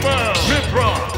battle, Isabel